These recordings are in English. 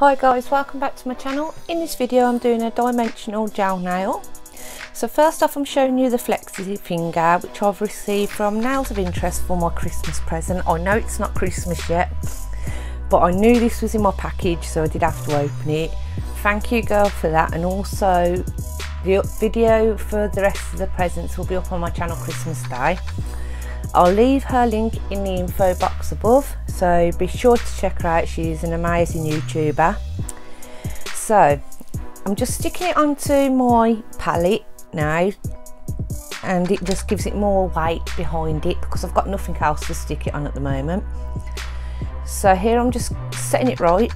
Hi guys, welcome back to my channel. In this video I'm doing a dimensional gel nail. So first off I'm showing you the flexi finger which I've received from Nails of Interest for my Christmas present. I know it's not Christmas yet but I knew this was in my package so I did have to open it. Thank you girl for that and also the video for the rest of the presents will be up on my channel Christmas Day. I'll leave her link in the info box above so be sure to check her out. She's an amazing YouTuber. So I'm just sticking it onto my palette now and it just gives it more weight behind it because I've got nothing else to stick it on at the moment. So here I'm just setting it right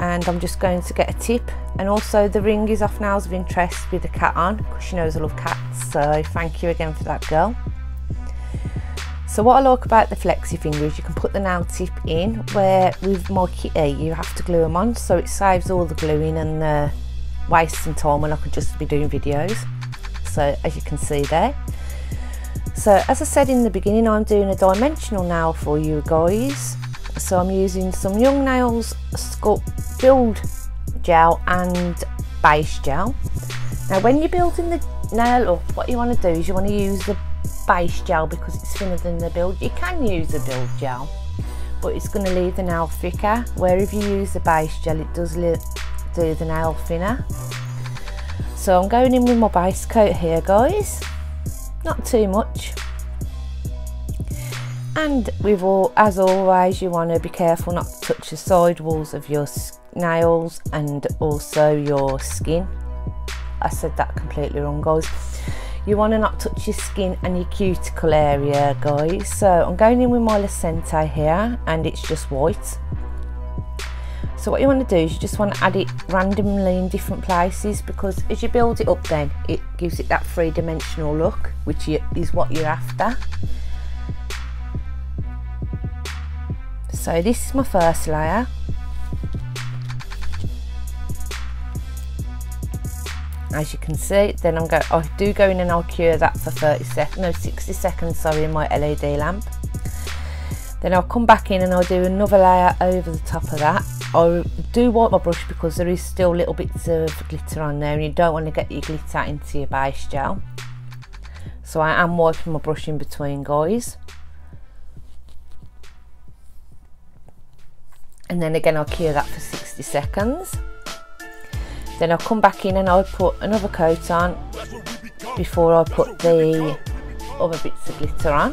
and I'm just going to get a tip. And also the ring is off Nails of Interest with the cat on because she knows I love cats so thank you again for that girl so what I like about the flexi finger is you can put the nail tip in where with my kitty eh, you have to glue them on so it saves all the gluing and the wasting time when I could just be doing videos. So as you can see there. So as I said in the beginning I'm doing a dimensional nail for you guys. So I'm using some Young Nails Sculpt Build Gel and Base Gel. Now when you're building the nail up what you want to do is you want to use the base gel because it's thinner than the build. You can use a build gel, but it's going to leave the nail thicker. Where if you use the base gel, it does do the nail thinner. So I'm going in with my base coat here, guys. Not too much. And with all, as always, you want to be careful not to touch the side walls of your nails and also your skin. I said that completely wrong, guys. You want to not touch your skin and your cuticle area guys. So I'm going in with my Lecente here and it's just white. So what you want to do is you just want to add it randomly in different places because as you build it up then it gives it that three-dimensional look which is what you're after. So this is my first layer as you can see. Then I'm going I do go in and I'll cure that for 30 seconds no 60 seconds sorry in my LED lamp. Then I'll come back in and I'll do another layer over the top of that. I do wipe my brush because there is still little bits of glitter on there and you don't want to get your glitter into your base gel. So I am wiping my brush in between guys. And then again I'll cure that for 60 seconds then I'll come back in and I'll put another coat on before I put the other bits of glitter on.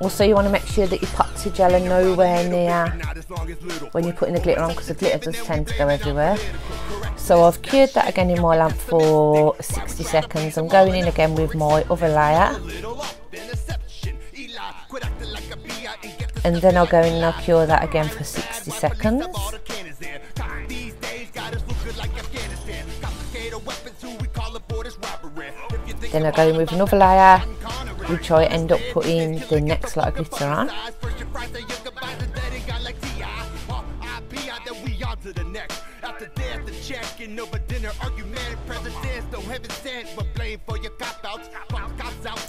Also you want to make sure that your pots of gel are nowhere near when you're putting the glitter on because the glitter does tend to go everywhere. So I've cured that again in my lamp for 60 seconds. I'm going in again with my other layer and then I'll go in and I'll cure that again for 60 seconds. Then I go in with another layer, which I end up putting the next lot of glitter on.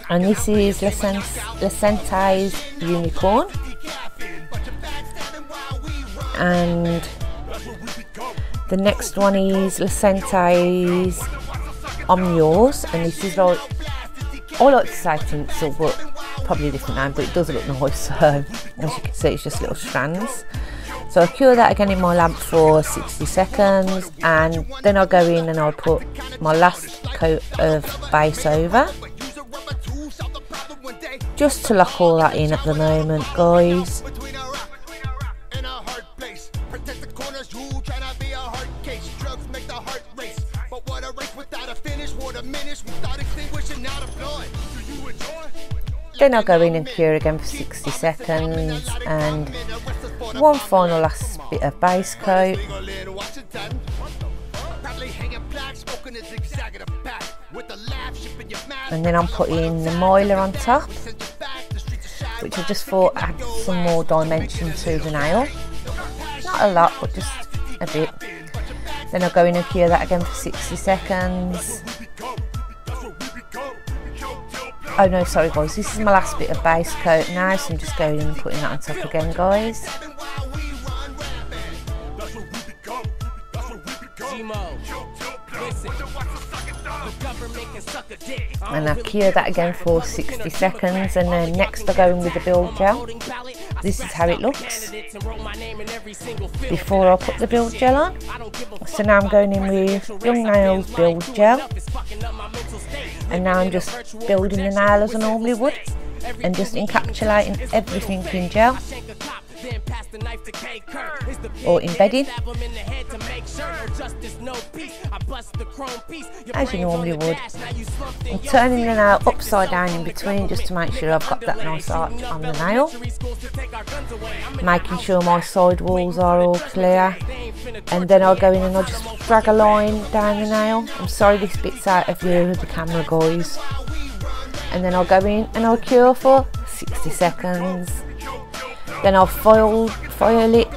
And this is Lecente's Unicorn. And the next one is Lecente's I'm Yours and this is like all like say tinsel but probably a different name but it does look nice so as you can see it's just little strands so I'll cure that again in my lamp for 60 seconds and then I'll go in and I'll put my last coat of base over. Just to lock all that in at the moment guys. Then I'll go in and cure again for 60 seconds and one final last bit of base coat. And then I'm putting the mylar on top, which I just thought add some more dimension to the nail. Not a lot, but just a bit. Then I'll go in and cure that again for 60 seconds. Oh no sorry guys. This is my last bit of base coat now so I'm just going and putting that on top again guys. And I cure that again for 60 seconds and then next I go in with the build gel. This is how it looks. Before I put the build gel on. So now I'm going in with Young Nails build gel and now I'm just building the nail as I normally would and just encapsulating everything in gel or oh, embedded as you normally would. I'm turning the nail upside down in between just to make sure I've got that nice arch on the nail. Making sure my side walls are all clear. and then I'll go in and I'll just drag a line down the nail. I'm sorry this bit's out of view of the camera guys. And then I'll go in and I'll cure for 60 seconds. Then I'll foil, foil it.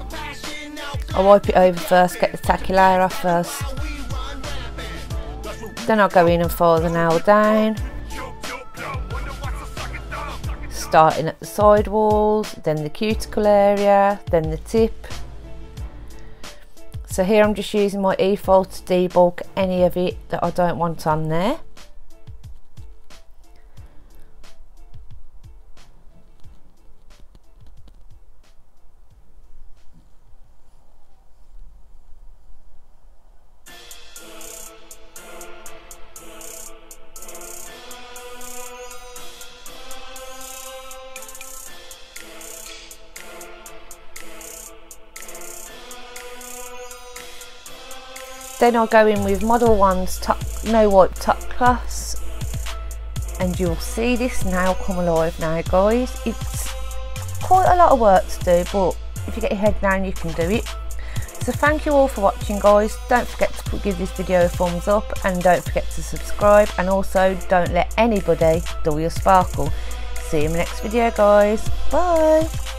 I'll wipe it over first, get the tacky layer off first. Then I'll go in and foil the nail down. Starting at the side walls, then the cuticle area, then the tip. So here I'm just using my e-file to debulk any of it that I don't want on there. Then I'll go in with Modelones top, No Wipe Top Gloss and you'll see this now come alive now guys. It's quite a lot of work to do but if you get your head down you can do it. So thank you all for watching guys. Don't forget to give this video a thumbs up and don't forget to subscribe and also don't let anybody dull your sparkle. See you in the next video guys. Bye.